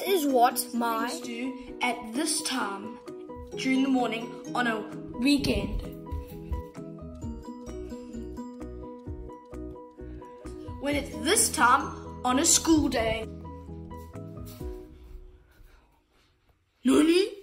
This is what my do at this time during the morning on a weekend. When it's this time on a school day. Nani?